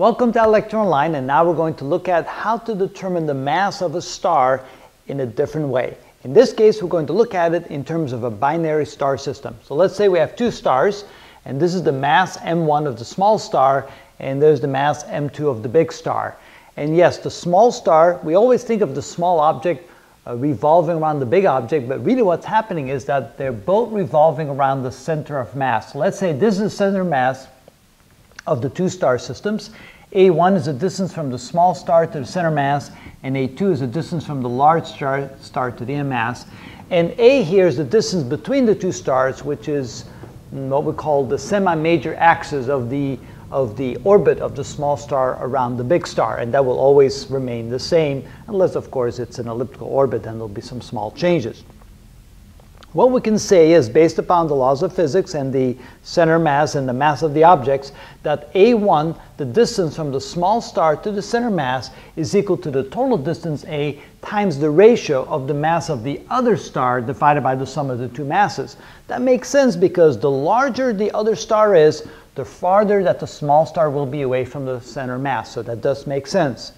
Welcome to ilectureonline and now we're going to look at how to determine the mass of a star in a different way. In this case we're going to look at it in terms of a binary star system. So let's say we have two stars and this is the mass m1 of the small star and there's the mass m2 of the big star. And yes, the small star, we always think of the small object uh, revolving around the big object, but really what's happening is that they're both revolving around the center of mass. Let's say this is the center of mass of the two star systems. A1 is the distance from the small star to the center mass, and A2 is the distance from the large star, star to the end mass. And A here is the distance between the two stars, which is what we call the semi-major axis of the of the orbit of the small star around the big star, and that will always remain the same, unless of course it's an elliptical orbit and there'll be some small changes. What we can say is, based upon the laws of physics and the center mass and the mass of the objects, that A1, the distance from the small star to the center mass, is equal to the total distance A times the ratio of the mass of the other star divided by the sum of the two masses. That makes sense because the larger the other star is, the farther that the small star will be away from the center mass. So that does make sense.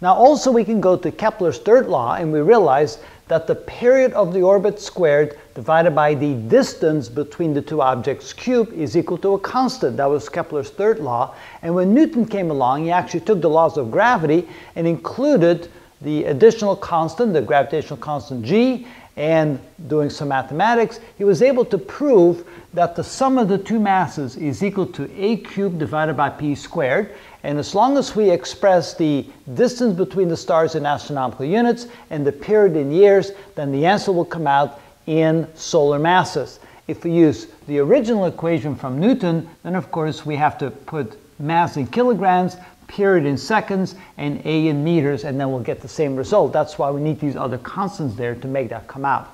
Now also we can go to Kepler's third law and we realize that the period of the orbit squared divided by the distance between the two objects cubed is equal to a constant. That was Kepler's third law. And when Newton came along, he actually took the laws of gravity and included the additional constant, the gravitational constant g, and doing some mathematics, he was able to prove that the sum of the two masses is equal to a cubed divided by p squared. And as long as we express the distance between the stars in astronomical units and the period in years, then the answer will come out in solar masses. If we use the original equation from Newton, then of course we have to put mass in kilograms, period in seconds, and A in meters, and then we'll get the same result. That's why we need these other constants there to make that come out.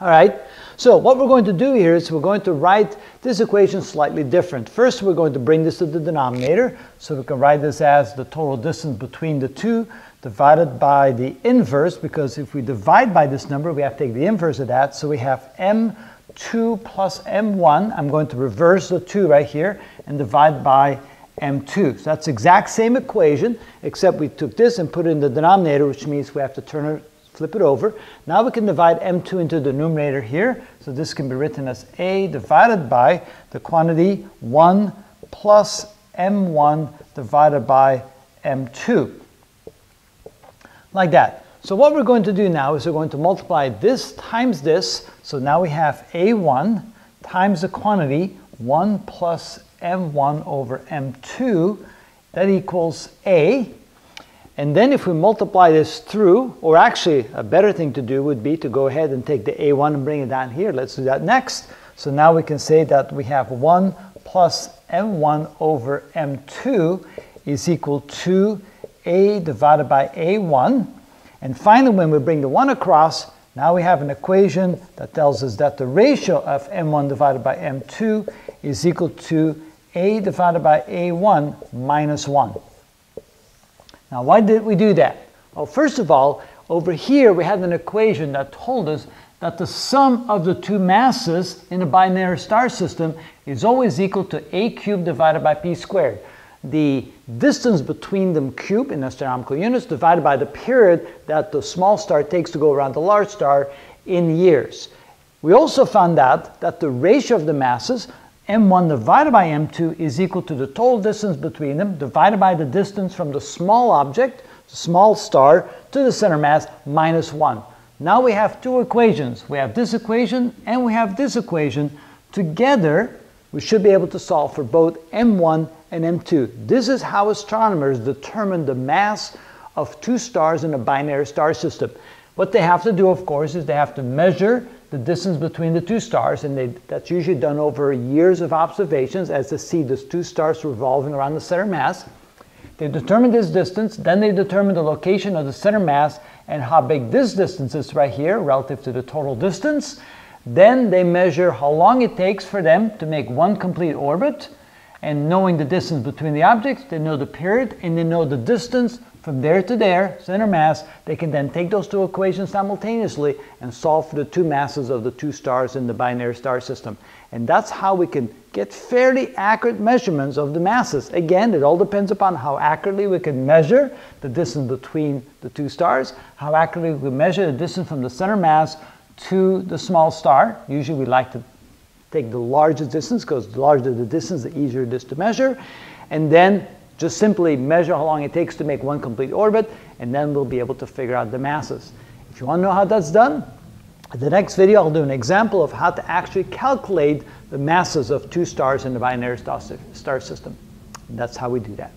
All right, so what we're going to do here is we're going to write this equation slightly different. First, we're going to bring this to the denominator, so we can write this as the total distance between the two divided by the inverse, because if we divide by this number, we have to take the inverse of that. So we have m2 plus m1. I'm going to reverse the 2 right here and divide by m2. So that's the exact same equation, except we took this and put it in the denominator, which means we have to turn it flip it over. Now we can divide m2 into the numerator here. So this can be written as a divided by the quantity 1 plus m1 divided by m2. Like that. So what we're going to do now is we're going to multiply this times this. So now we have a1 times the quantity 1 plus m1 over m2. That equals a. And then if we multiply this through, or actually a better thing to do would be to go ahead and take the a1 and bring it down here. Let's do that next. So now we can say that we have 1 plus m1 over m2 is equal to a divided by a1. And finally, when we bring the 1 across, now we have an equation that tells us that the ratio of m1 divided by m2 is equal to a divided by a1 minus 1. Now, why did we do that? Well, first of all, over here we had an equation that told us that the sum of the two masses in a binary star system is always equal to a cubed divided by p squared. The distance between them cubed in astronomical units divided by the period that the small star takes to go around the large star in years. We also found out that the ratio of the masses m1 divided by m2 is equal to the total distance between them divided by the distance from the small object, the small star, to the center mass minus 1. Now we have two equations. We have this equation and we have this equation. Together, we should be able to solve for both m1 and m2. This is how astronomers determine the mass of two stars in a binary star system. What they have to do, of course, is they have to measure the distance between the two stars, and they, that's usually done over years of observations as they see these two stars revolving around the center mass. They determine this distance, then they determine the location of the center mass and how big this distance is right here relative to the total distance. Then they measure how long it takes for them to make one complete orbit. And knowing the distance between the objects, they know the period and they know the distance from there to there, center mass, they can then take those two equations simultaneously and solve for the two masses of the two stars in the binary star system. And that's how we can get fairly accurate measurements of the masses. Again, it all depends upon how accurately we can measure the distance between the two stars, how accurately we measure the distance from the center mass to the small star. Usually we like to take the largest distance because the larger the distance, the easier it is to measure. And then just simply measure how long it takes to make one complete orbit, and then we'll be able to figure out the masses. If you want to know how that's done, in the next video I'll do an example of how to actually calculate the masses of two stars in the binary star system. And that's how we do that.